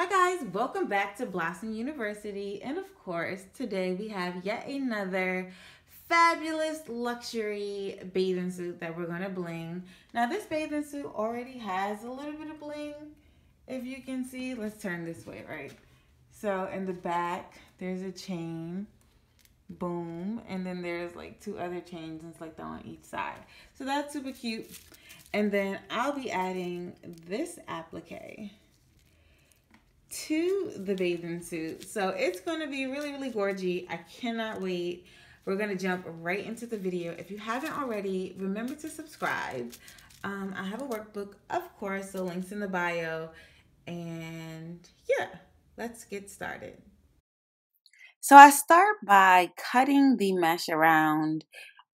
Hi guys, welcome back to Blossom University. And of course, today we have yet another fabulous luxury bathing suit that we're going to bling. Now this bathing suit already has a little bit of bling. If you can see, let's turn this way, right? So in the back, there's a chain, boom. And then there's like two other chains and it's like that on each side. So that's super cute. And then I'll be adding this applique to the bathing suit. So it's going to be really, really gorgy. I cannot wait. We're going to jump right into the video. If you haven't already, remember to subscribe. Um, I have a workbook, of course, so links in the bio. And yeah, let's get started. So I start by cutting the mesh around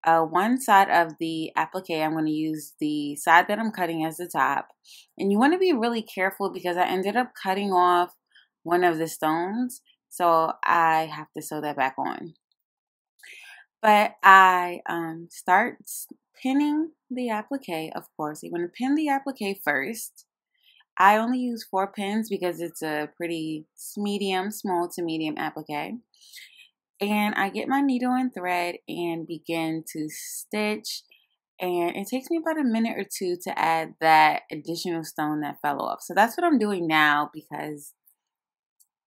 uh, one side of the applique, I'm going to use the side that I'm cutting as the top. And you want to be really careful because I ended up cutting off one of the stones. So I have to sew that back on. But I um, start pinning the applique, of course. You want to pin the applique first. I only use four pins because it's a pretty medium, small to medium applique. And I get my needle and thread and begin to stitch. And it takes me about a minute or two to add that additional stone that fell off. So that's what I'm doing now because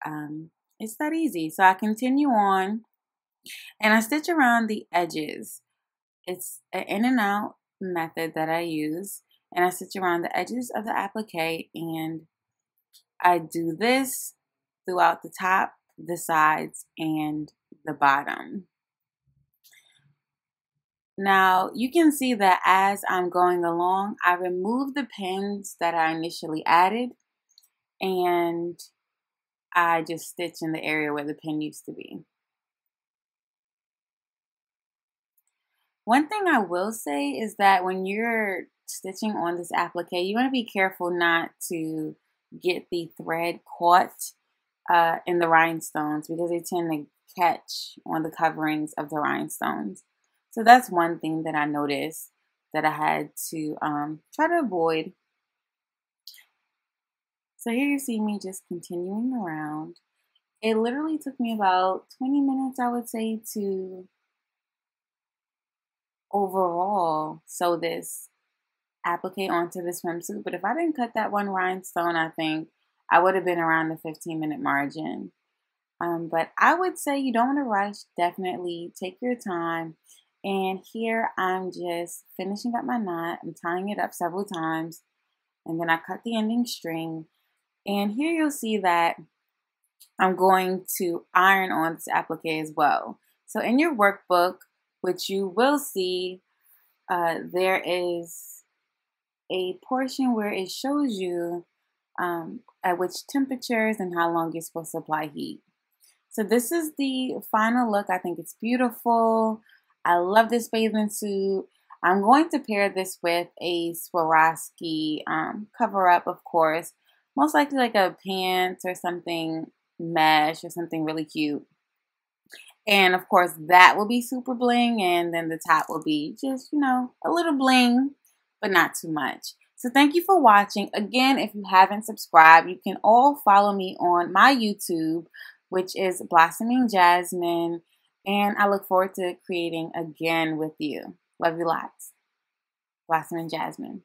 um, it's that easy. So I continue on and I stitch around the edges. It's an in and out method that I use. And I stitch around the edges of the applique and I do this throughout the top, the sides, and the bottom. Now you can see that as I'm going along, I remove the pins that I initially added and I just stitch in the area where the pin used to be. One thing I will say is that when you're stitching on this applique, you want to be careful not to get the thread caught uh, in the rhinestones because they tend to catch on the coverings of the rhinestones. So that's one thing that I noticed that I had to um, try to avoid. So here you see me just continuing around. It literally took me about 20 minutes, I would say, to overall sew this applique onto the swimsuit. But if I didn't cut that one rhinestone, I think I would have been around the 15 minute margin. Um, but I would say you don't want to rush. Definitely take your time. And here I'm just finishing up my knot. I'm tying it up several times. And then I cut the ending string. And here you'll see that I'm going to iron on this applique as well. So in your workbook, which you will see, uh, there is a portion where it shows you um, at which temperatures and how long you're supposed to apply heat. So this is the final look. I think it's beautiful. I love this bathing suit. I'm going to pair this with a Swarovski um, cover up, of course. Most likely like a pants or something mesh or something really cute. And of course, that will be super bling. And then the top will be just, you know, a little bling, but not too much. So thank you for watching. Again, if you haven't subscribed, you can all follow me on my YouTube which is Blossoming Jasmine. And I look forward to creating again with you. Love you lots. Blossoming Jasmine.